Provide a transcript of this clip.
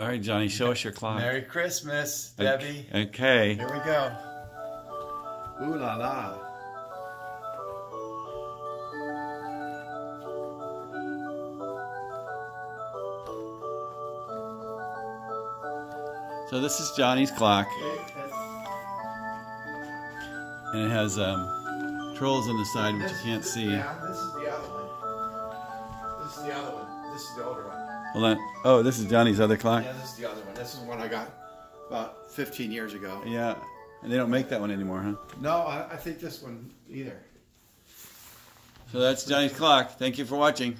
All right, Johnny, show us your clock. Merry Christmas, Debbie. Okay. Here we go. Ooh la la. So this is Johnny's clock, and it has um, trolls on the side which you can't see. Yeah, this is the other one. This is the other one. This is the older one. Hold on. Oh, this is Johnny's other clock. Yeah, this is the other one. This is one I got about 15 years ago. Yeah, and they don't make that one anymore, huh? No, I, I think this one either. So that's Johnny's clock. Thank you for watching.